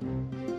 Thank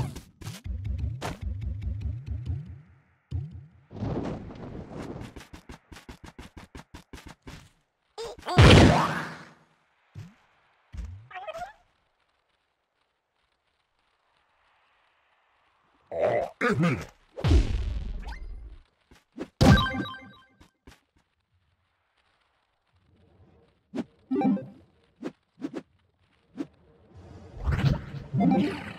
movement! Yeah.